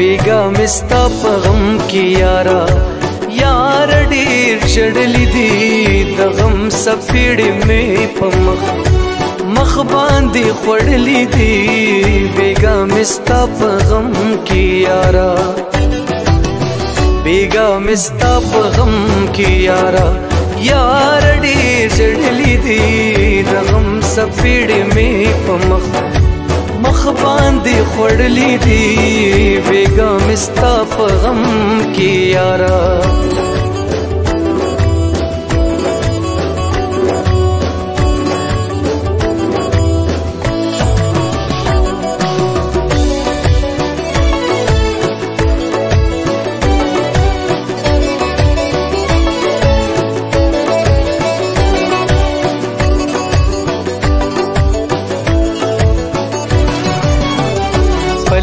بیګا مستا په غم کې یارا یار ډیر شړلې دي د غم سپېړې مې په مخ مخ باندې خړلې دي بیګا مستا په غم کې یارا بیګا مستا په غم کې یارا یار ډیر شړلې دي د غم سپېړې مې په مخ مخ باندې خړلې دي بیګم ستا په غم کې یار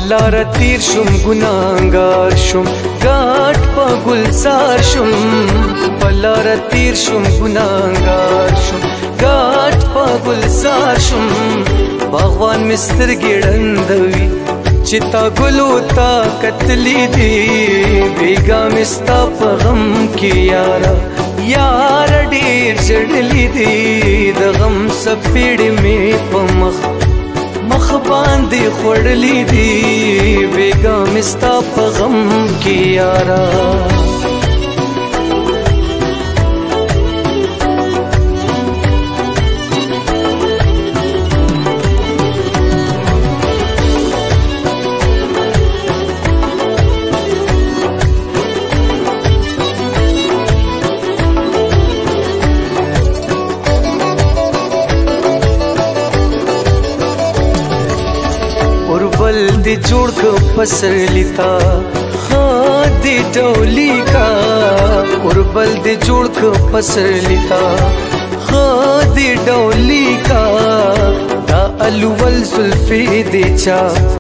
لار تیر شم ګناګار شم ګاټ په ګلزار شم په لار تیر شم ګناګار شم ګاټ په ګلزار شم باغوان مستر ګړندوي چې تا ګلو تا قتلې دي بیګا مستا په غم کې یارا یار ډیر جړلې دي د غم سپېړې مې په مخ पढ़ ली थी बेगम स्ता किया की دې جوړ ک پسرلیتا دې ډولی کا قربل دې جوړ ک پسرلیتا دې ډولی کا دا الول زلفي دې چا